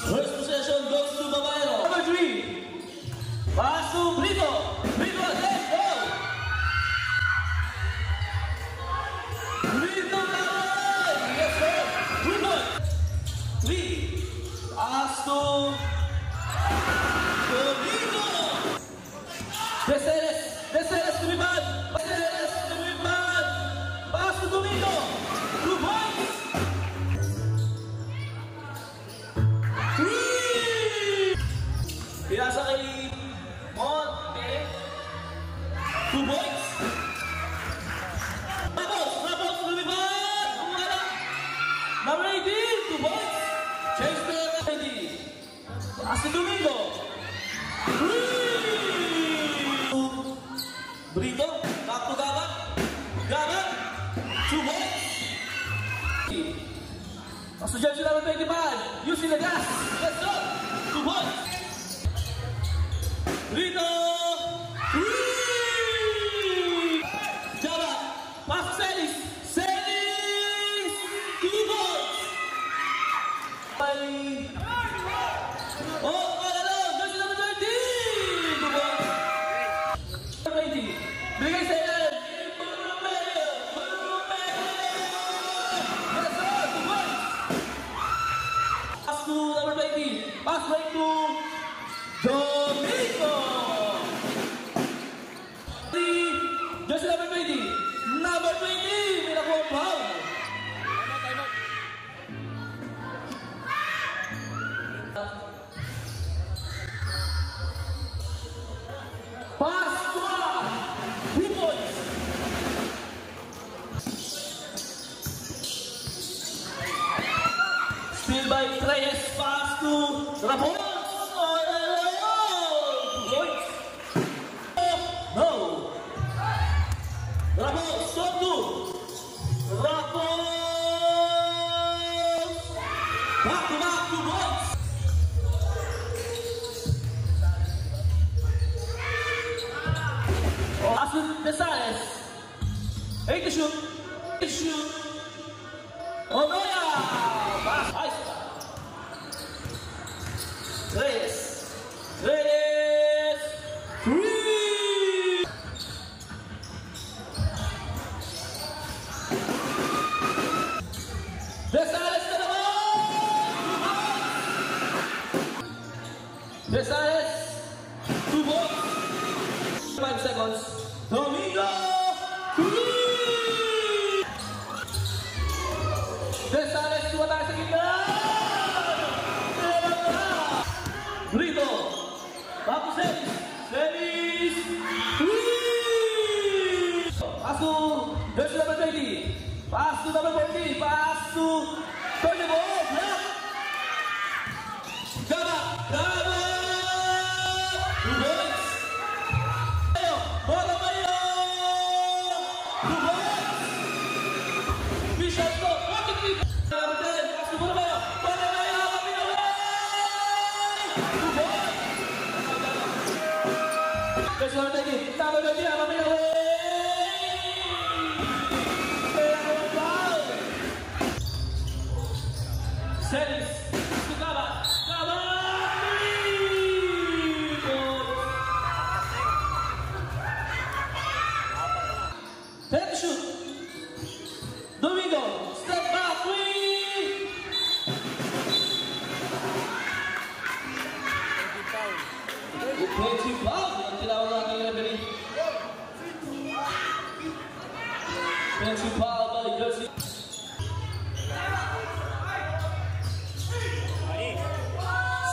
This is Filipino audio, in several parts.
叔叔先生，叔叔伯伯。to the desk.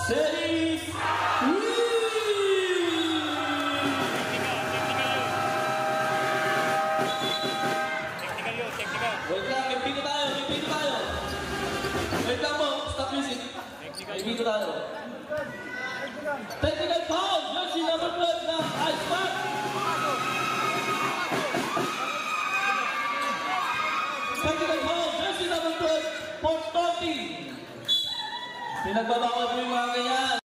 Cities. Babawang.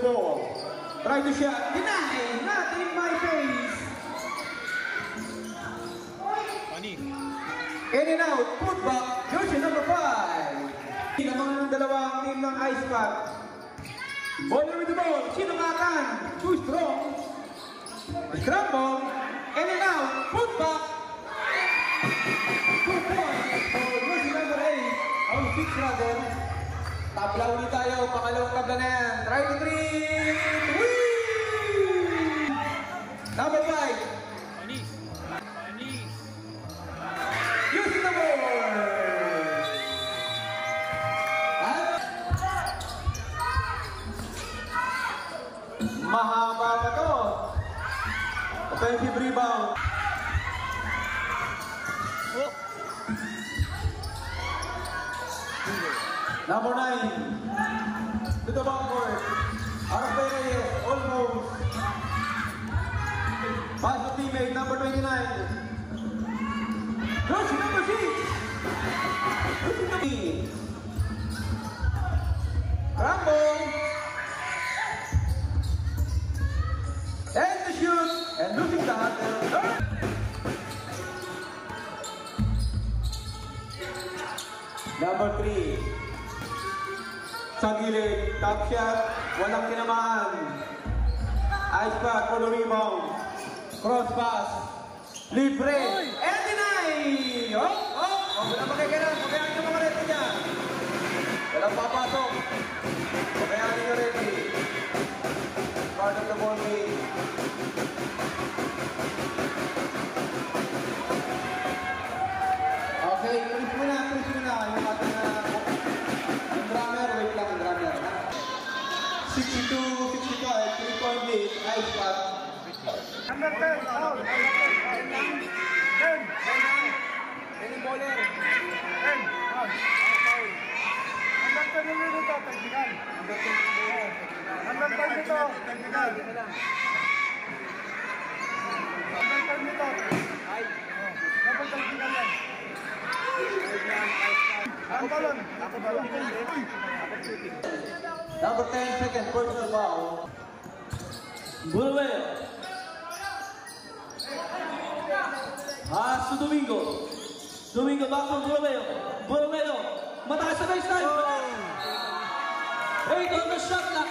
Ball. Try to shot. Deny! Not in my face! In and out. Put back. Jersey number 5. Naman ng dalawang team ng Ice Pack. Baller with the ball. Sino kakan? Too strong. Scramble. In and out. Put back. Two points for Jersey number 8. Oh, 6 rather. Tabla ulit tayo. Pangalawang tabla na yan. Try to three. Whee! Number 5. Panis. Panis. Using the. At mahaba pa to. Offensive rebound. Oh. Number 9. To the backcourt. Out. Almost. Pass to teammate. Number 29. Rush number 6. Rambo. And the shoot. And losing the handle. Number 3. Sa gilid. Top shot. Walang tinamaan. Ice for the rebound. Cross pass. Libre. And deny! Oh, oh, oh, wala makikita. Pagayaan ka mga reto niya. Walang papasok. Bowler. 10, foul. Foul. 10 yung nito, technical. Number 10 yung bowler. Number 10 nito, technical. Number 10 nito. Ay. 10 technical yan. Ako balon. Ako balon. Number 10, second personal foul. Bulawayo. Pass to Domingo back from Bulawayo. Bulawayo. Mataas sa baseline. Eight on the shot clock.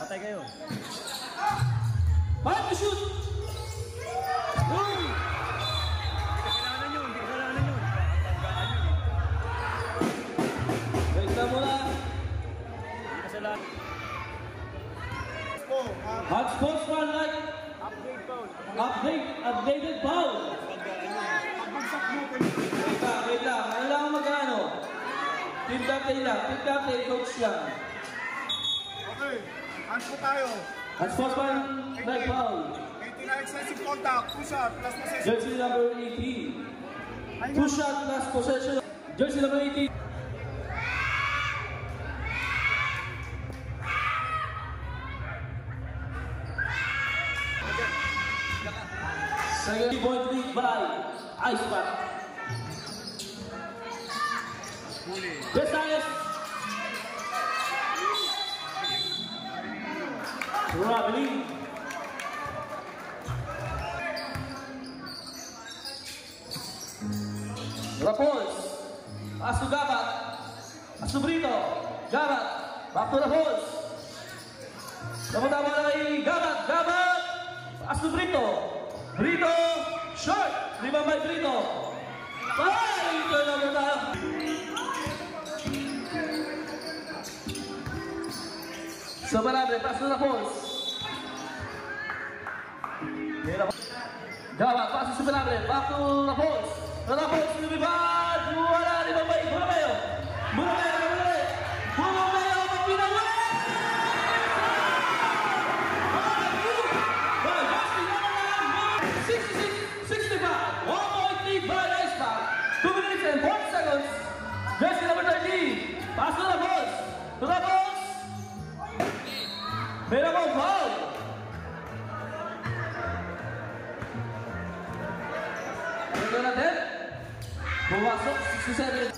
Patay kayo. Five to shoot. Hindi kasalanan yun. Hindi kasalanan yun. Tanggaan yun. Wait na muna. Hindi kasalanan. Oh, ah, Hot sports fan like Upgrade foul. update, updated foul. pagbagsak mo, Wait lang, wait lang. Kailangan magkano? Captain lang. Captain, coach lang. Okay, hands po tayo. Hot sports fan like foul. 89 excessive contact, two shot, plus possession. Jersey number 18. Ay, Two shot plus possession. Jersey number 18. Second point lead by Ice Pack. This is Robin. Rapons, Asu Gabat, Asu Brito, Gabat, Bakto Rapons. Kamu tak mulai Gabat, Gabat, Asu Brito, Brito, Short, Lima Mai Brito. Bye, itu yang kita. Sobrante, paso na voz. Dava, passo sobrante, passo na voz. Na voz, no bibado, olha ali, mamãe. 주사를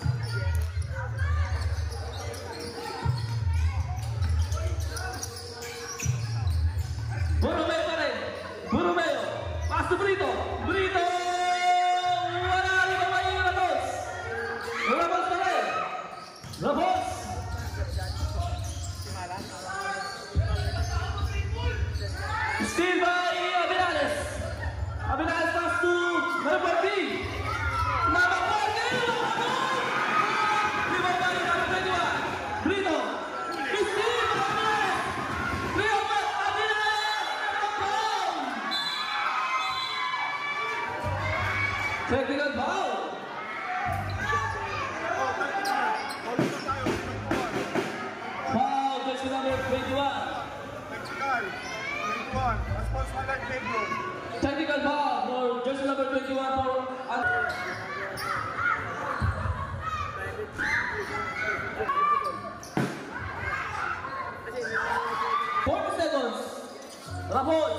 La voz,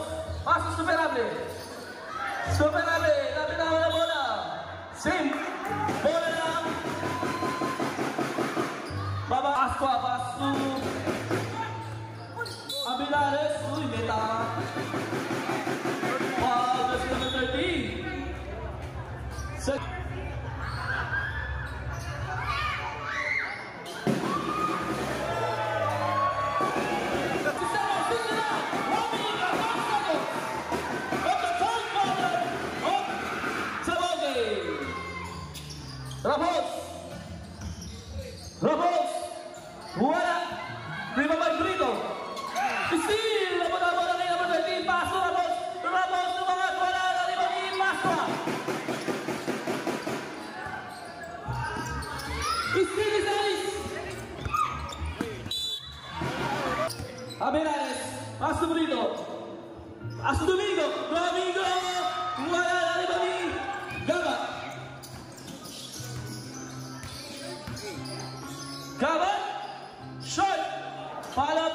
pasul superable. Superable, la pena la bola. Sim, bola. Baba ascoa basu. Abilare sui meta. Ameláez, Astro Domingo, Astro Domingo, Domingo, Guadalajara de Mami, Gama. Gama, Shoy, Palabra.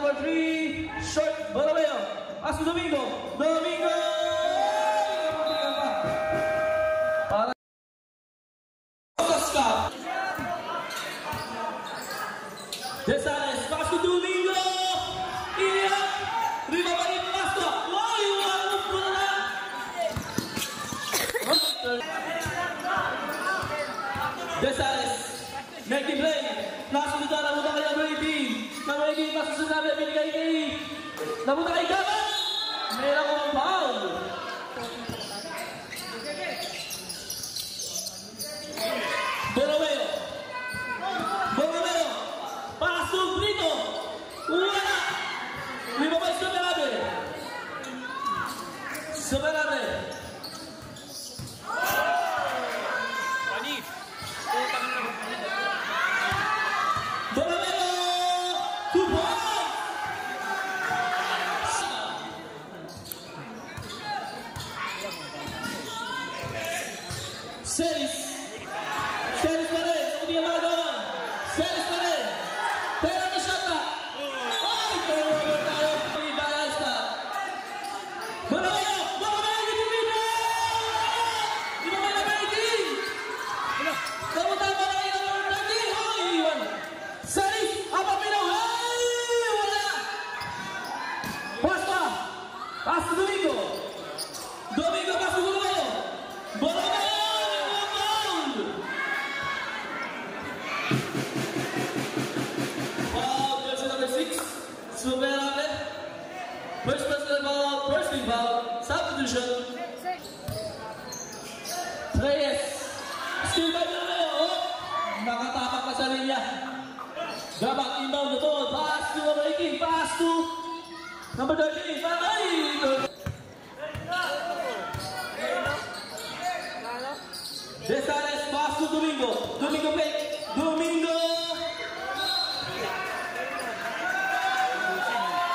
number 3, Short Barabeo. A domingo, domingo. 没了我们朋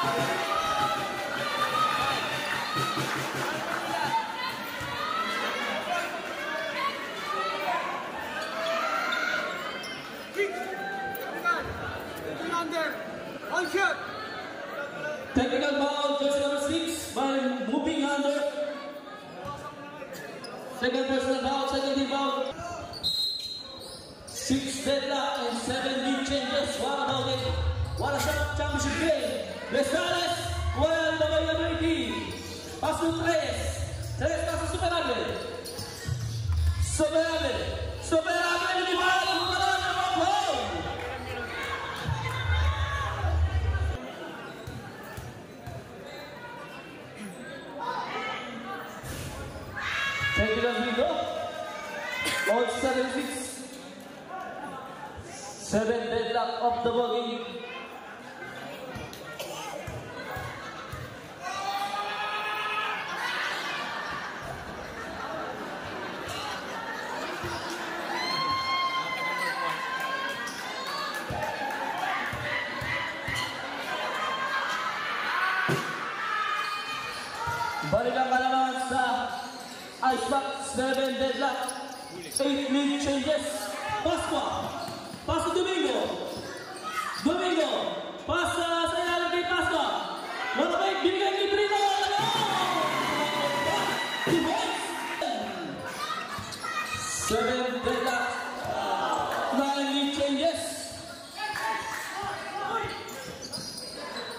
Bye. All 76. Seven deadlock of the bogey.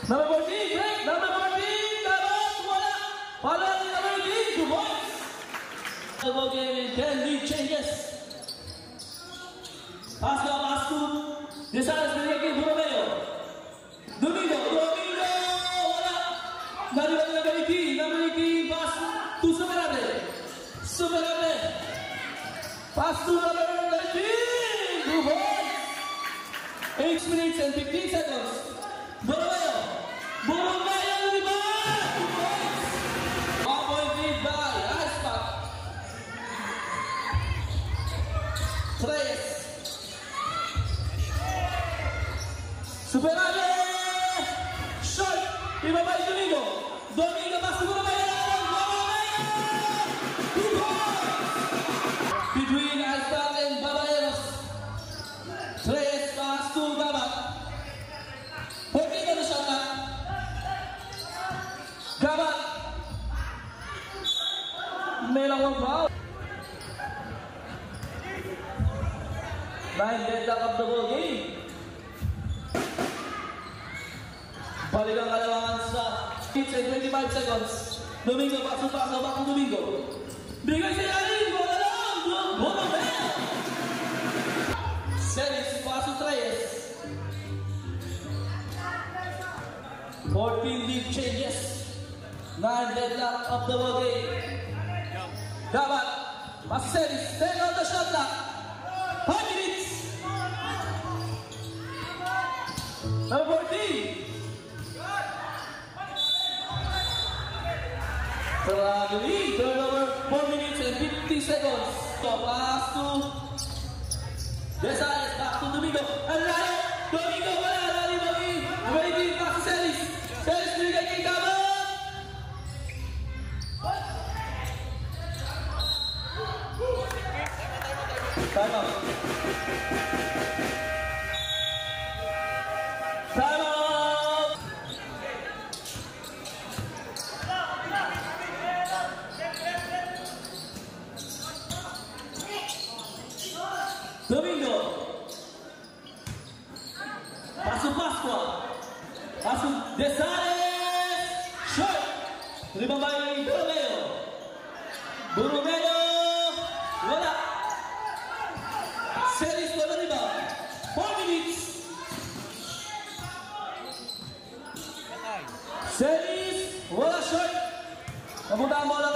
Number 14, break. Number 14, dapat wala. Pala ni number 18, two points. The ball game, 10 lead changes. Pass ka, pass to. Desales binigay kay Borromeo. Domingo, Domingo, wala. Number 18, number 18, pass to Superable. Superable. Pass to number 19, two points. 8 minutes and 15 seconds. Deadlock of the. Balikan kalawangan sa 8 and 25 seconds. Domingo, pasok bakang Domingo. Bigay bell. Series, paso Reyes. 14 lead changes. 9 deadlock of the ball game. Dapat, Series, take out the shot. Number 14. Tragedy, turnover 4 minutes and 50 seconds. Pass to back to Domingo. Domingo, Time out. Limambai Burumelo. Burumelo. Voilà. Série de la riba. 4 minutes. Série. Vamos dar a bola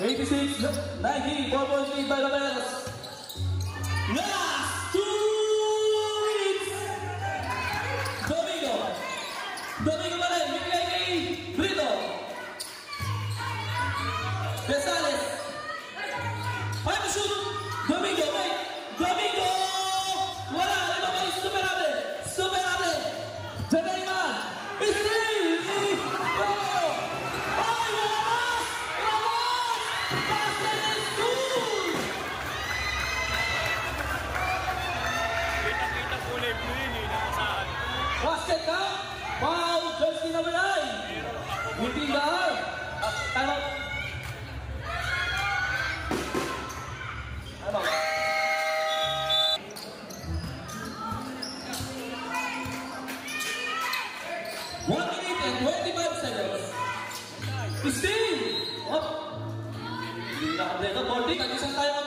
86, 19, 4.3 by the bells. Yeah. and 25 seconds to sing. Up. Nakabreak ang 40. Tag-isang tayo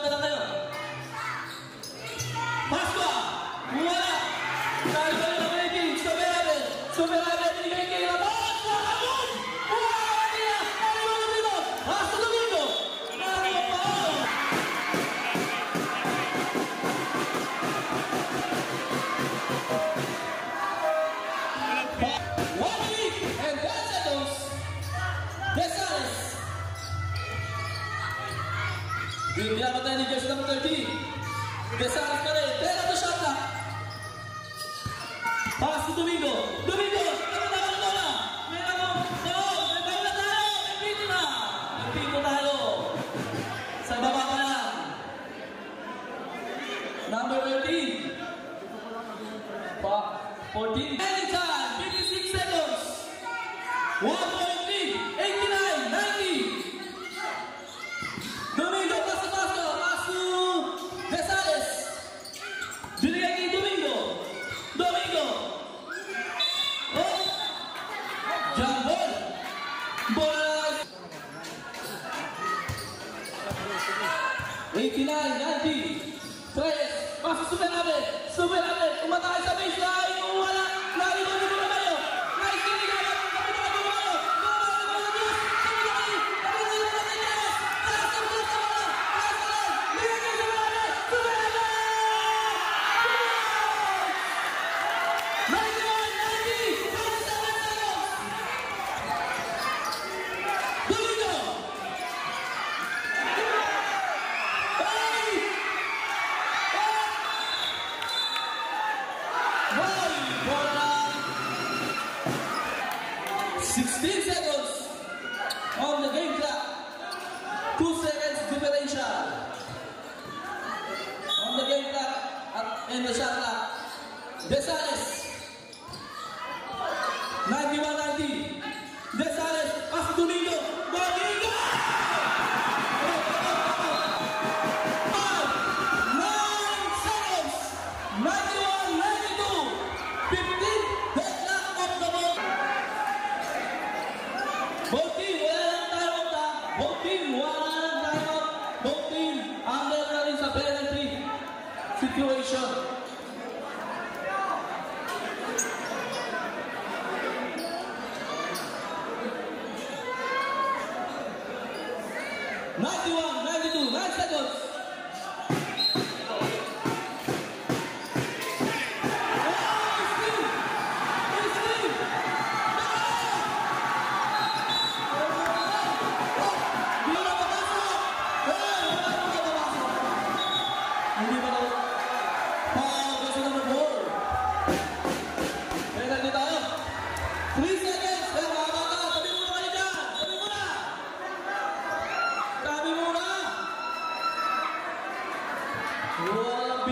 Wah,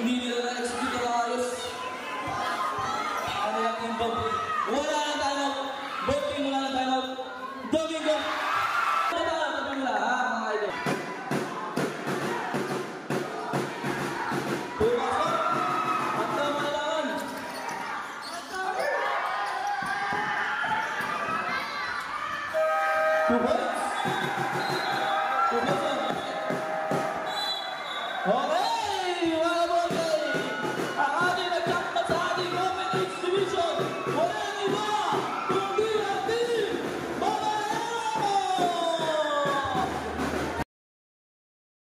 Ini dia eksekutor harus. Ada yang timbang. Wah.